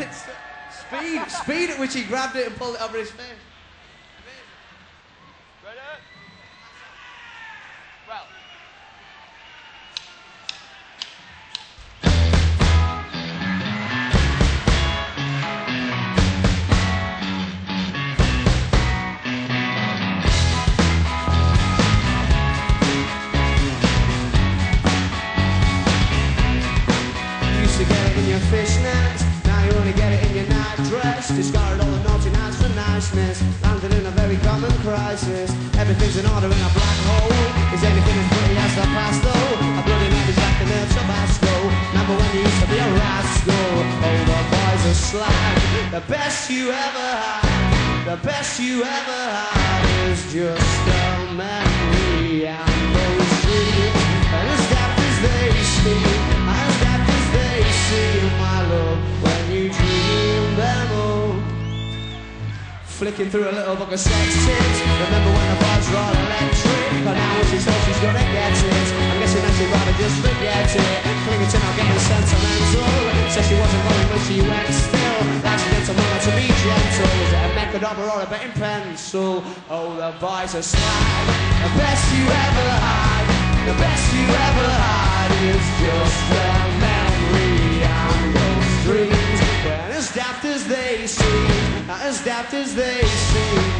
It's speed, speed at which he grabbed it and pulled it over his face. Fishnets, you get it in your night dress. Discarded all the naughty nights for niceness, landed in a very common crisis. Everything's in order in a black hole. Is anything as pretty as the past though? A bloody man is like the nerve Tabasco. Remember when you used to be a rascal? Oh, the boys are slag. The best you ever had, the best you ever had is just a Flicking through a little book of sex tips. Remember when the bars were all electric? But now she says she's gonna get it, I'm guessing that she'd rather just forget it. Clinging to not getting sentimental. Says she wasn't going when she went still. Like she a woman to be gentle. Is it a Macadam or a betting pencil? Oh, the boys are slag. The best you ever had. The best you ever had is just a as daft as they seem,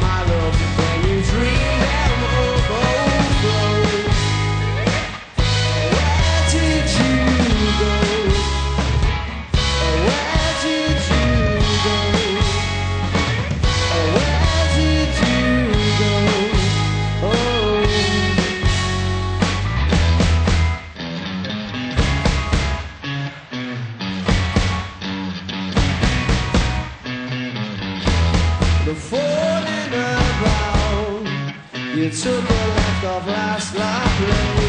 the falling. You took a left off last lap.